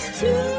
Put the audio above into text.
To.